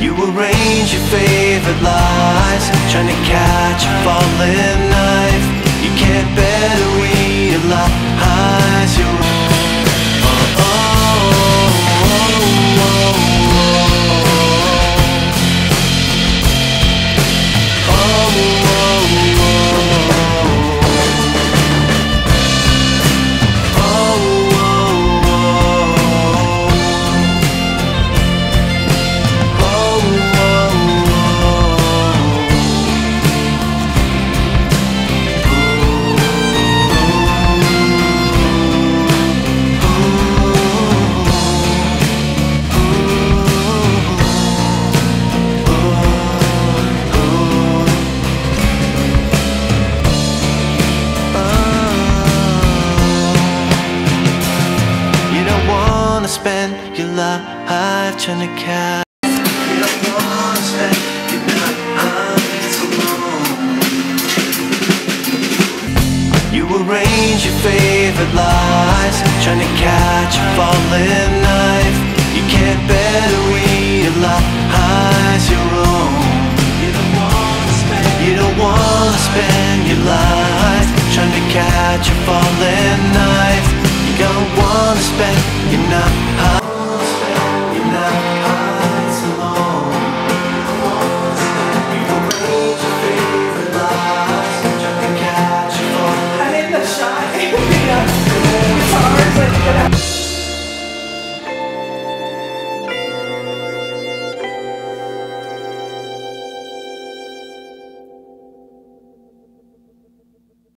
You arrange your favorite lies, trying to catch a falling wanna spend your life trying to catch You don't wanna spend your life so long You arrange your favorite lies Trying to catch a falling knife. You can't bear to realize you're wrong You don't wanna spend your life Trying to catch a falling knife. You don't wanna spend